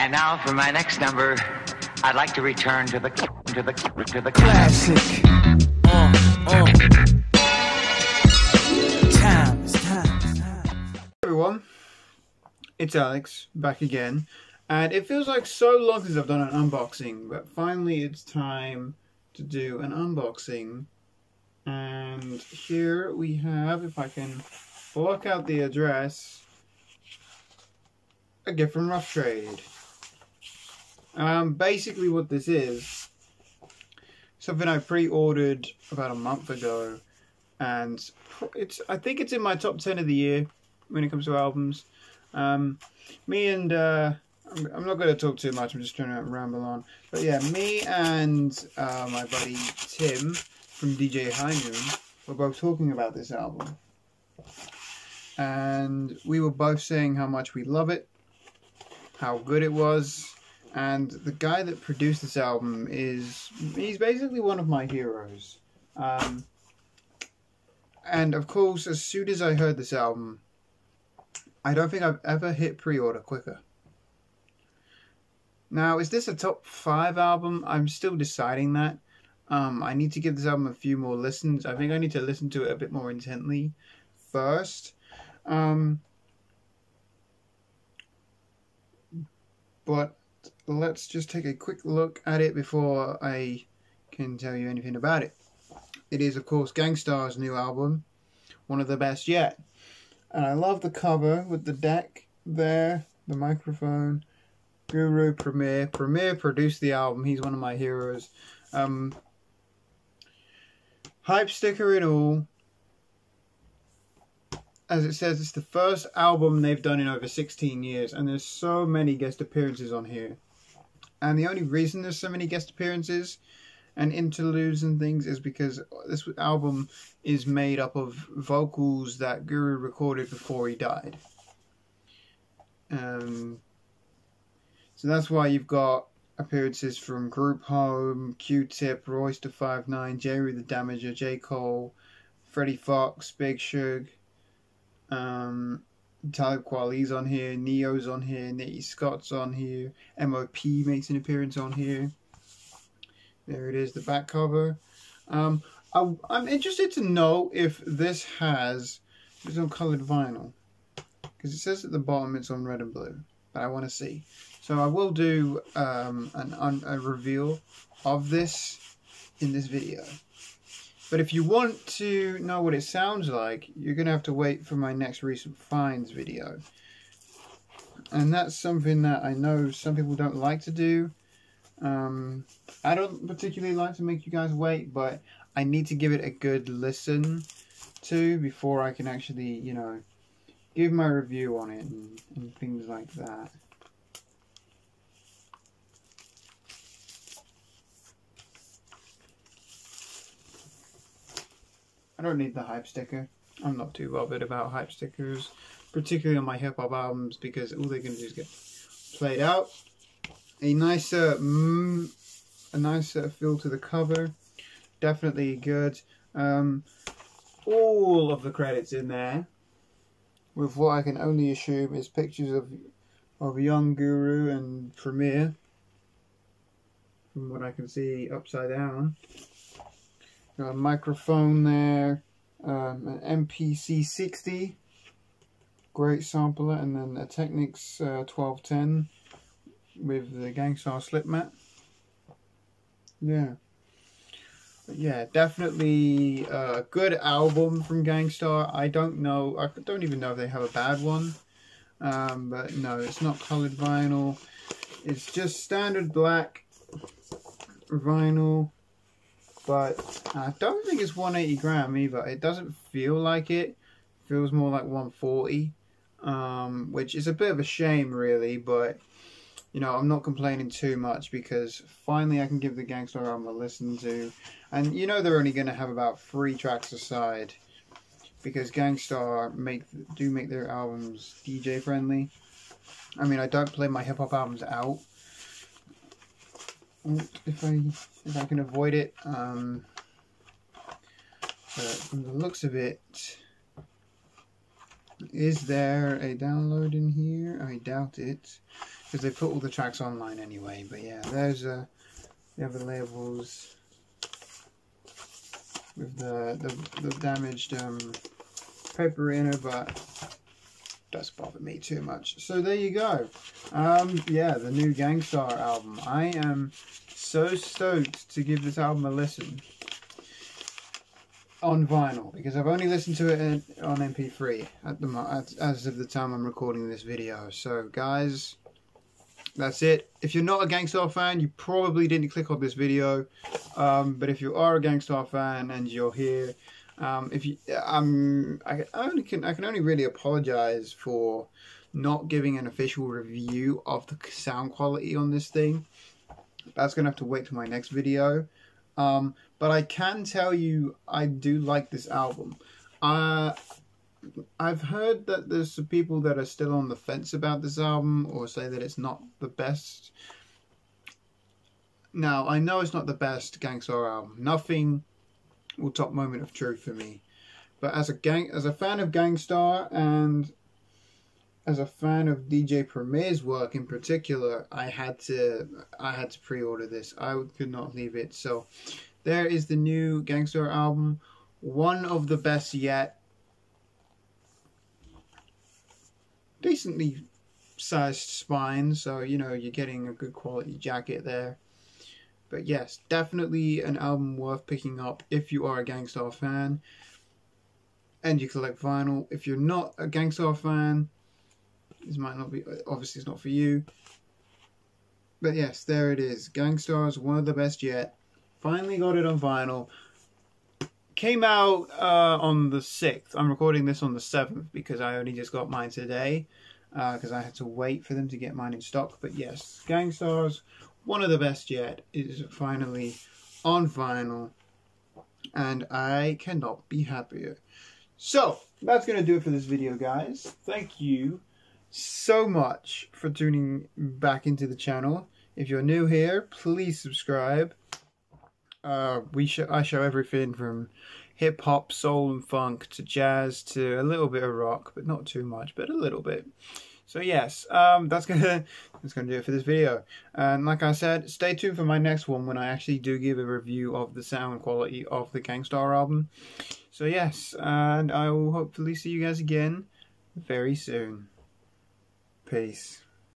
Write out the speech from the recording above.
And now for my next number, I'd like to return to the to the to the classic. Uh, uh. Time, it's time, it's everyone, it's Alex back again, and it feels like so long since I've done an unboxing, but finally it's time to do an unboxing. And here we have, if I can block out the address, a gift from Rough Trade. Um, basically, what this is something I pre-ordered about a month ago, and it's I think it's in my top ten of the year when it comes to albums. Um, me and uh, I'm, I'm not going to talk too much. I'm just trying to ramble on. But yeah, me and uh, my buddy Tim from DJ High Noon were both talking about this album, and we were both saying how much we love it, how good it was. And the guy that produced this album is, he's basically one of my heroes. Um, and of course, as soon as I heard this album, I don't think I've ever hit pre-order quicker. Now, is this a top five album? I'm still deciding that. Um, I need to give this album a few more listens. I think I need to listen to it a bit more intently first. Um, but let's just take a quick look at it before I can tell you anything about it. It is, of course, Gang Starr's new album, one of the best yet. And I love the cover with the deck there, the microphone. Guru Premier. Premier produced the album. He's one of my heroes. Um, hype sticker and all. As it says, it's the first album they've done in over 16 years, and there's so many guest appearances on here. And the only reason there's so many guest appearances and interludes and things is because this album is made up of vocals that Guru recorded before he died. Um, so that's why you've got appearances from Group Home, Q-Tip, da 5'9", Jeru the Damaja, J. Cole, Freddie Foxxx, Big Shug, um, Talib Kweli's on here, Ne-Yo's on here, Nitty Scott's on here, MOP makes an appearance on here. There it is, the back cover. Um, I, I'm interested to know if this has it's on colored vinyl because it says at the bottom it's on red and blue, but I want to see. So I will do um, an, a reveal of this in this video. But if you want to know what it sounds like, you're going to have to wait for my next recent finds video. And that's something that I know some people don't like to do. Um, I don't particularly like to make you guys wait, but I need to give it a good listen to before I can actually, you know, give my review on it and, and things like that. I don't need the hype sticker. I'm not too bothered about hype stickers, particularly on my hip hop albums, because all they're to do is get played out. A nicer, mm, a nicer feel to the cover. Definitely good. Um, all of the credits in there, with what I can only assume is pictures of of young Guru and Premier. From what I can see upside down. Got a microphone there, um, an MPC 60, great sampler, and then a Technics uh, 1210 with the Gang Starr slip mat. Yeah. Yeah, definitely a good album from Gang Starr. I don't know, I don't even know if they have a bad one. Um, but no, it's not colored vinyl. It's just standard black vinyl but I don't think it's 180 gram either. It doesn't feel like it. feels more like 140, um, which is a bit of a shame, really. But you know, I'm not complaining too much because finally I can give the Gang Starr album a listen to, and you know they're only going to have about three tracks aside because Gang Starr make do make their albums DJ friendly. I mean, I don't play my hip hop albums out if I if I can avoid it. Um, but from the looks of it, is there a download in here? I doubt it. because they put all the tracks online anyway. But yeah, there's uh, the other labels with the the, the damaged um, paper inner, but doesn't bother me too much. So there you go. Um, yeah, the new Gang Starr album. I am so stoked to give this album a listen on vinyl because I've only listened to it in, on MP3 at the as, of the time I'm recording this video. So guys, that's it. If you're not a Gang Starr fan, you probably didn't click on this video. Um, but if you are a Gang Starr fan and you're here, um, if you, um, I, only can I can only really apologize for not giving an official review of the sound quality on this thing. That's gonna have to wait till my next video. Um, but I can tell you, I do like this album. Uh, I've heard that there's some people that are still on the fence about this album or say that it's not the best. Now, I know it's not the best Gang Starr album. Nothing will top Moment of Truth for me. But as a gang, as a fan of Gang Starr and as a fan of DJ Premier's work in particular, I had to I had to pre-order this. I could not leave it. So there is the new Gang Starr album, one of the best yet. Decently sized spine, so you know you're getting a good quality jacket there. But yes, definitely an album worth picking up if you are a Gang Starr fan and you collect vinyl. If you're not a Gang Starr fan, this might not be obviously it's not for you. But yes, there it is. Gang Starr is one of the best yet. Finally got it on vinyl. Came out uh, on the 6th. I'm recording this on the 7th because I only just got mine today. Because uh, I had to wait for them to get mine in stock. But yes, Gang Starr's one of the best yet is finally on vinyl. And I cannot be happier. So, that's going to do it for this video, guys. Thank you so much for tuning back into the channel. If you're new here, please subscribe. Uh, we show I show everything from hip hop, soul, and funk to jazz to a little bit of rock, but not too much, but a little bit. So yes, um, that's gonna that's gonna do it for this video. And like I said, stay tuned for my next one when I actually do give a review of the sound quality of the Gang Starr album. So yes, and I will hopefully see you guys again very soon. Peace.